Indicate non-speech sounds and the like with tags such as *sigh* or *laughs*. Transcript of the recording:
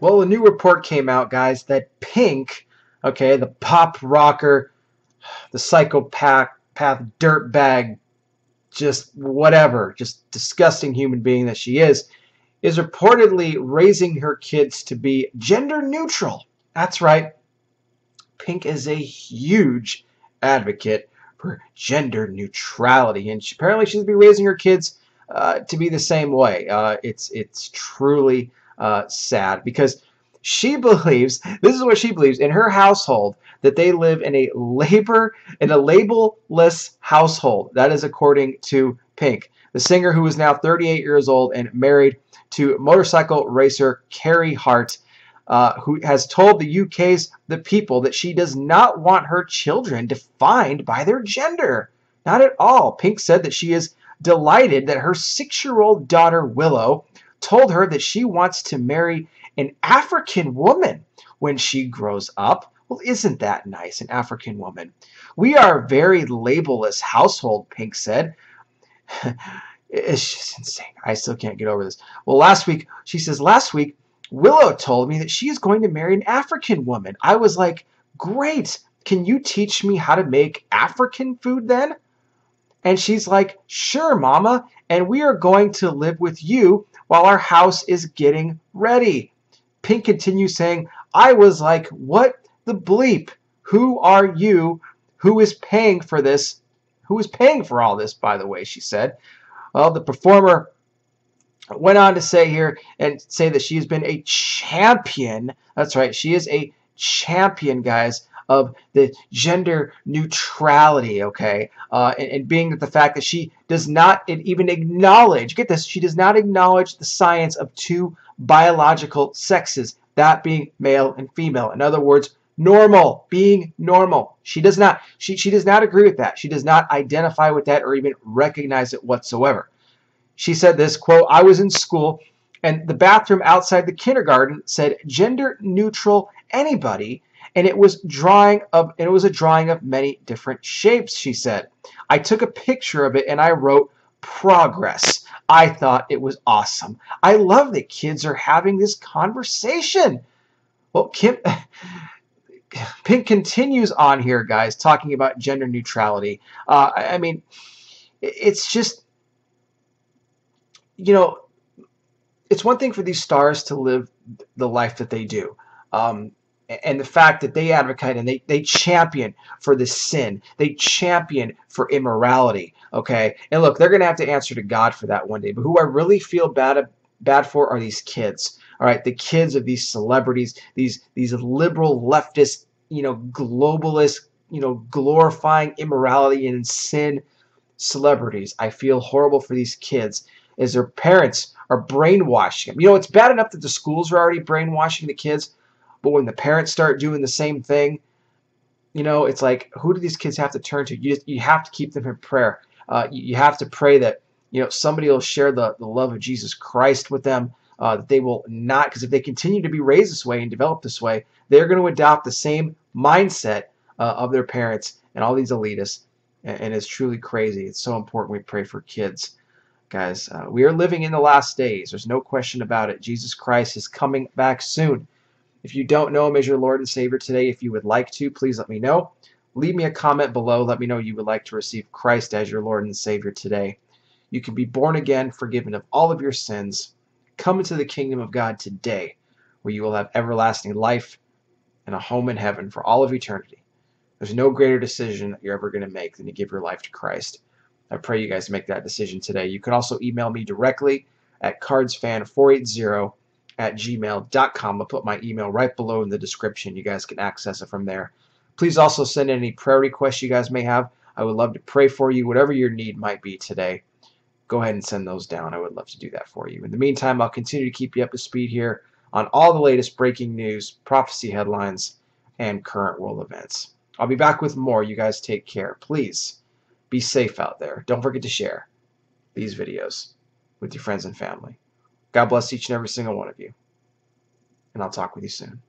Well, a new report came out, guys, that Pink, okay, the pop rocker, the psychopath, path dirtbag, just whatever, just disgusting human being that she is, is reportedly raising her kids to be gender neutral. That's right. Pink is a huge advocate for gender neutrality, and she, apparently she's be raising her kids uh, to be the same way. Uh, it's it's truly uh, sad because she *laughs* believes this is what she believes in her household that they live in a labor in a labelless household. That is according to Pink, the singer who is now 38 years old and married to motorcycle racer Carey Hart. Uh, who has told the UK's The People that she does not want her children defined by their gender. Not at all. Pink said that she is delighted that her six year old daughter Willow told her that she wants to marry an African woman when she grows up. Well, isn't that nice, an African woman? We are a very labelless household, Pink said. *laughs* it's just insane. I still can't get over this. Well, last week, she says, last week, Willow told me that she is going to marry an African woman. I was like, great. Can you teach me how to make African food then? And she's like, sure, mama. And we are going to live with you while our house is getting ready. Pink continues saying, I was like, what the bleep? Who are you? Who is paying for this? Who is paying for all this, by the way, she said. Well, the performer went on to say here and say that she has been a champion. That's right, she is a champion, guys, of the gender neutrality, okay, uh, and, and, being the fact that she does not even acknowledge, get this, she does not acknowledge the science of two biological sexes, that being male and female. In other words, normal, being normal. She does not, she, she does not agree with that. She does not identify with that or even recognize it whatsoever. She said this, quote, I was in school and the bathroom outside the kindergarten said gender neutral anybody and it was drawing of and it was a drawing of many different shapes she said. I took a picture of it and i wrote progress. I thought it was awesome. I love that kids are having this conversation. Well kim *laughs* pink continues on here guys talking about gender neutrality. Uh, i mean it's just you know it's one thing for these stars to live the life that they do. Um, and the fact that they advocate and they, they champion for the sin they champion for immorality okay? And look they're gonna have to answer to god for that one day. But who i really feel bad bad for are these kids all right? The kids of these celebrities these these liberal leftist you know globalist you know glorifying immorality and sin celebrities. I feel horrible for these kids as their parents are brainwashing them you know it's bad enough that the schools are already brainwashing the kids but when the parents start doing the same thing, you know, it's like, who do these kids have to turn to? You, you have to keep them in prayer. Uh, you, you, have to pray that, you know, somebody will share the, the love of Jesus Christ with them, uh, that they will not, because if they continue to be raised this way and develop this way, they're going to adopt the same mindset uh, of their parents and all these elitists. And, and, it's truly crazy. It's so important we pray for kids. Guys, uh, we are living in the last days. There's no question about it. Jesus Christ is coming back soon. If you don't know Him as your Lord and Savior today, if you would like to, please let me know. Leave me a comment below. Let me know you would like to receive Christ as your Lord and Savior today. You can be born again, forgiven of all of your sins. Come into the kingdom of God today, where you will have everlasting life and a home in heaven for all of eternity. There's no greater decision that you're ever going to make than to give your life to Christ. I pray you guys make that decision today. You can also email me directly at cardsfan480 at gmail.com. I'll put my email right below in the description. You guys can access it from there. Please also send any prayer requests you guys may have. I would love to pray for you, whatever your need might be today. Go ahead and send those down. I would love to do that for you. In the meantime, I'll continue to keep you up to speed here on all the latest breaking news, prophecy headlines, and current world events. I'll be back with more. You guys take care. Please be safe out there. Don't forget to share these videos with your friends and family. God bless each and every single one of you. And I'll talk with you soon.